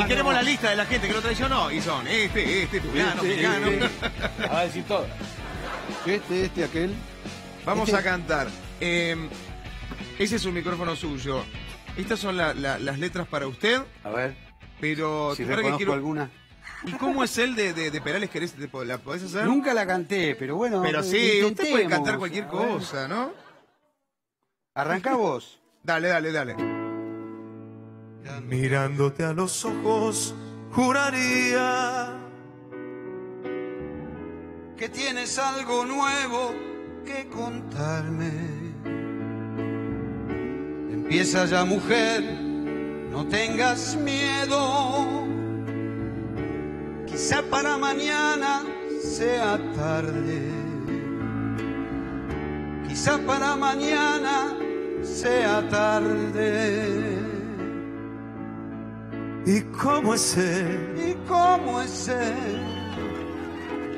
y queremos la lista de la gente que lo traicionó. Y son este, este, fulano, Este, fulano. este. Va a decir todo. Este, este, aquel. Vamos Este- a cantar. Eh, ese es un micrófono suyo. Estas son la- la- las letras para usted, A ver, pero si ahora que reconozco quiero- alguna. ¿Y cómo es el de, de, de Perales? ¿Querés, ¿La podés hacer? Nunca la canté, pero bueno. Pero sí, usted puede cantar cualquier cosa, ¿no? Arrancá vos. Dale, dale, dale. Mirándote a los ojos, juraría que tienes algo nuevo que contarme. Empieza ya mujer, no tengas miedo. Quizá para mañana sea tarde. Quizá para mañana sea tarde. ¿Y cómo es él? ¿Y cómo es él?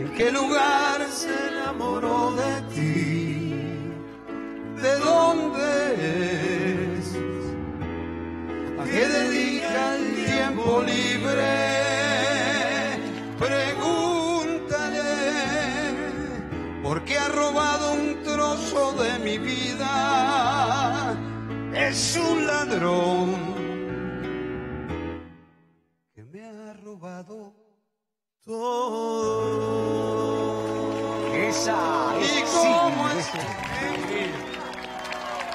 ¿En qué lugar se enamoró de ti? ¿De dónde es? ¿A qué dedica el tiempo libre? Pregúntale, ¿por qué ha robado un trozo de mi vida? Es un ladrón Todo. Esa, ¿Y esa cómo sí, es?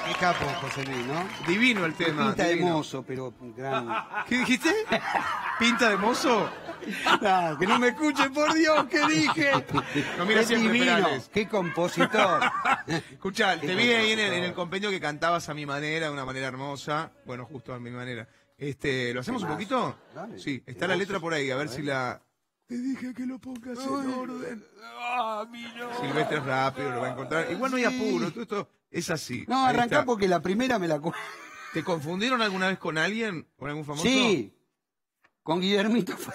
Qué capo, José Luis, ¿no? Divino el tema. Pinta de mozo, pero gran. ¿Qué dijiste? ¿Pinta de mozo? No, que no me escuche, por Dios, que dije. No, mira Es siempre divino, Perales. qué compositor. Escuchá, te vi ahí en el, en el compendio que cantabas a mi manera, de una manera hermosa. Bueno, justo a mi manera. Este, ¿Lo hacemos un poquito? Dale, Sí, está la letra por ahí, a ver si la... Te dije que lo pongas en orden. Silvestre es rápido, lo va a encontrar. Igual no hay Sí. apuro, todo esto es así. No, Ahí arrancá está. porque la primera me la ¿Te confundieron alguna vez con alguien? ¿Con algún famoso? Sí, con Guillermito.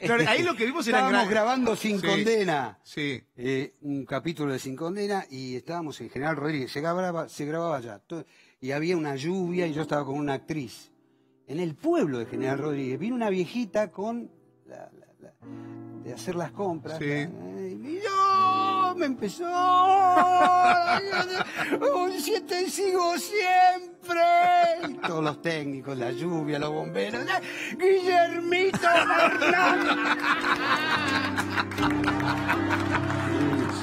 Claro, ahí lo que vimos era Estábamos gran- grabando Sin Sí. Condena. Sí. eh, un capítulo de Sin Condena y estábamos en General Rodríguez, se grababa, se grababa. To- Y había una lluvia y yo estaba con una actriz. En el pueblo de General Rodríguez vino una viejita con la- la- la- de hacer las compras. Sí. Eh, Y yo me empezó. Un siete sigo siempre. Y todos los técnicos, la lluvia, los bomberos. Guillermito Fernández.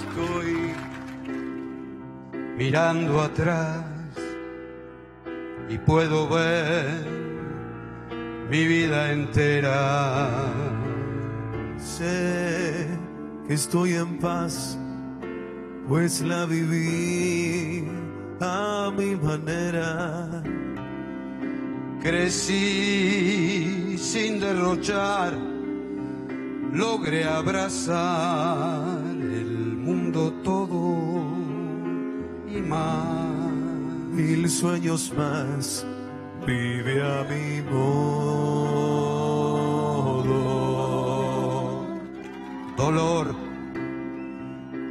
Estoy mirando atrás y puedo ver mi vida entera. Sé que estoy en paz, pues la viví a mi manera. Crecí sin derrochar, logré abrazar el mundo todo y más. Mil sueños más, vive a mi modo. dolor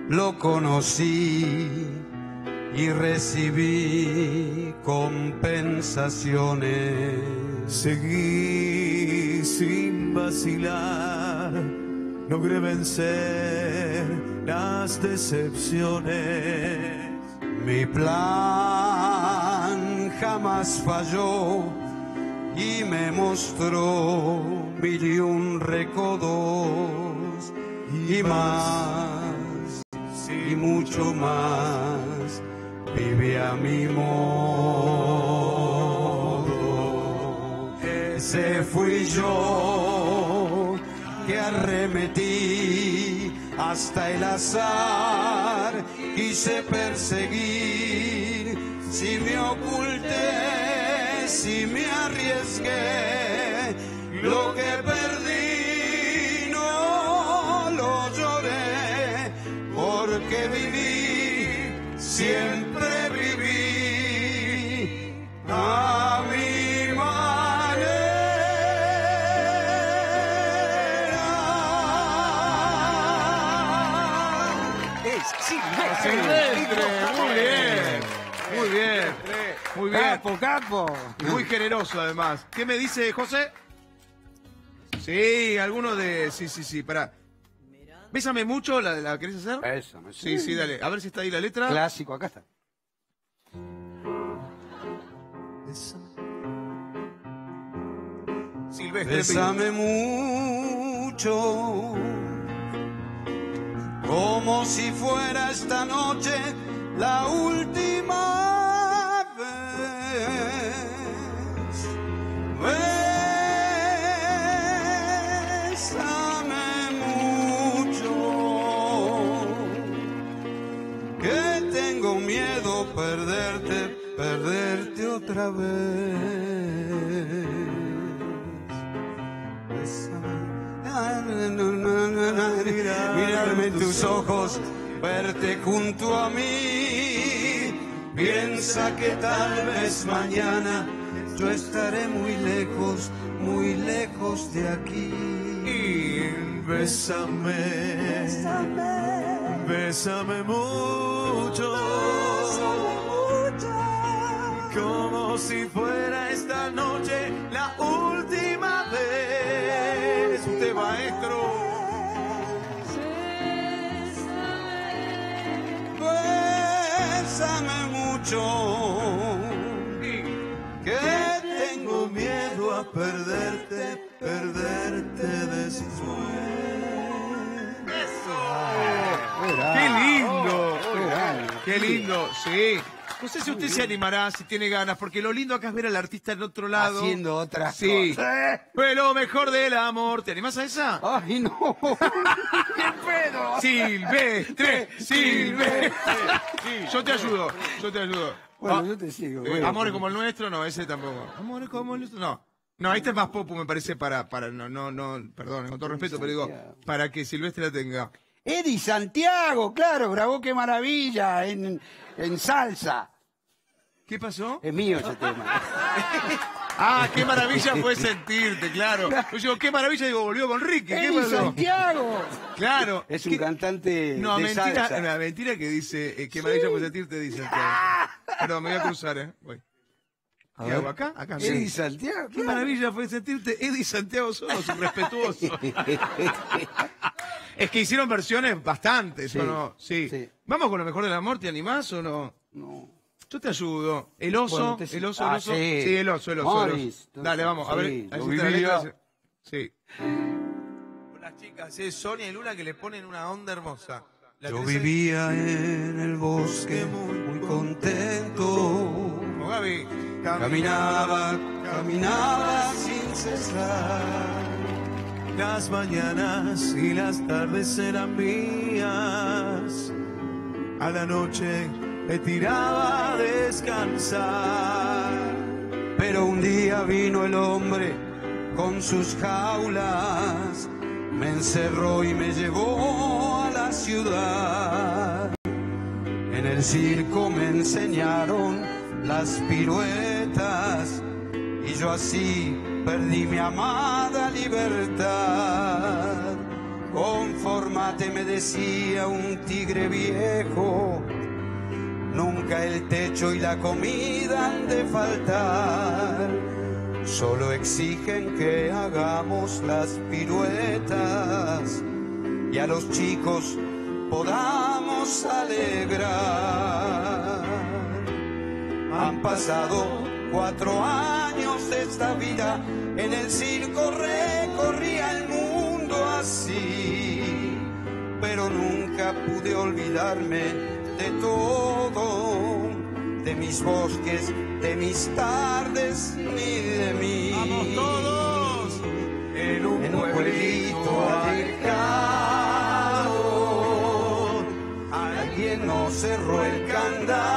lo conocí y recibí compensaciones. Seguí sin vacilar, logré vencer las decepciones. Mi plan jamás falló y me mostró mil y un recodos y más y mucho más vive a mi modo. Ese fui yo que arremetí hasta el azar, quise perseguir, si me oculté, si me arriesgué, lo que perdí no lo lloré, porque viví, siempre viví a mi manera. Muy bien. Muy bien. Capo, capo. Y muy generoso además. ¿Qué me dice José? Sí, alguno de. Sí, sí, sí, para. Bésame mucho, ¿la, la querés hacer? Bésame, Sí, sí, dale. A ver si está ahí la letra. Clásico, acá está. Silvestre. Bésame mucho, como si fuera esta noche la última perderte, perderte otra vez. Mirarme en tus ojos, verte junto a mí. Piensa que tal vez mañana yo estaré muy lejos, muy lejos de aquí. Bésame, bésame mucho, como si fuera esta noche la última vez. Usted, maestro. Bésame mucho, que tengo miedo a perderte, perderte después. ¡Qué lindo! Qué grande. ¡Qué lindo! Sí. No sé si usted se animará, si tiene ganas, porque lo lindo acá es ver al artista en otro lado. Haciendo otras Sí. cosas. Fue lo mejor del amor. ¿Te animás a esa? Ay, no. ¡Qué pedo! Silvestre, Silvestre. Yo te ayudo, yo te ayudo. Bueno, Ah, yo te sigo. eh, bueno. amores como el nuestro, no, ese tampoco. Amores como el nuestro, no. No, este es más popu, me parece, para, para, no, no, no, perdón, con todo respeto, pero digo, para que Silvestre la tenga. Eddie Santiago, claro, grabó Qué Maravilla en, en salsa. ¿Qué pasó? Es mío ese tema. Ah, qué maravilla fue sentirte, claro. Yo digo, qué maravilla, digo, volvió con Ricky, ¿qué Eddie pasó? Santiago. Claro. Es un ¿Qué- cantante No, de mentira, salsa. mentira que dice, eh, qué maravilla fue sentirte, dice. Perdón, me voy a cruzar, ¿eh? Voy. A ¿Qué ver. hago acá? Acá. Eddie sí. Santiago. Qué claro. maravilla fue sentirte Eddie Santiago Solo, su respetuoso. Es que hicieron versiones bastantes, Sí, ¿o no? Sí. sí. Vamos con lo mejor del amor, ¿te animás o no? No. Yo te ayudo. El oso, Bueno, te- el oso, el Ah, oso. sí. el oso, el oso. el oso. Dale, vamos, a ver. Sí, a ver lo si te la vivía. letra- Sí. Con las chicas, es Sonia y Lula que le ponen una onda hermosa. ¿La Yo vivía en el bosque muy, muy contento. Como Gaby. Caminaba, caminaba sin cesar. Las mañanas y las tardes eran mías. A la noche me tiraba a descansar. Pero un día vino el hombre con sus jaulas, me encerró y me llevó a la ciudad. En el circo me enseñaron las piruetas yo así perdí mi amada libertad. Conformate, me decía un tigre viejo. Nunca el techo y la comida han de faltar. Solo exigen que hagamos las piruetas y a los chicos podamos alegrar. Han pasado cuatro años esta vida, en el circo recorría el mundo así, pero nunca pude olvidarme de todo, de mis bosques, de mis tardes, ni de mí. Vamos todos. En un, En un pueblito alejado, alguien nos cerró el candado.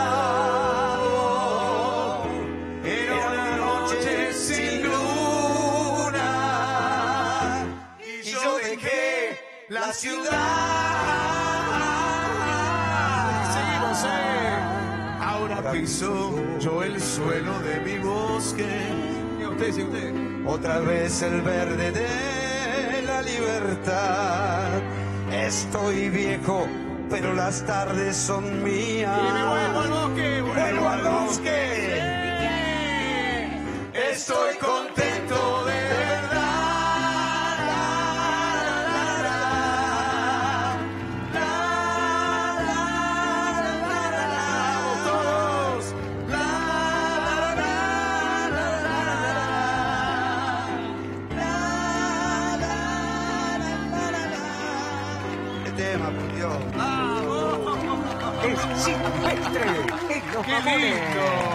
Noche sin luna y yo dejé la ciudad. Seguimos, eh. Ahora piso yo el suelo de mi bosque. Sí, usted, sí, usted. Otra vez el verde de la libertad. Estoy viejo, pero las tardes son mías. Y me vuelvo al bosque, Vuelvo al bosque. Estoy contento de verdad. Vamos todos. ¿Qué tema, por Dios? Es silvestre los ¡Qué lindo!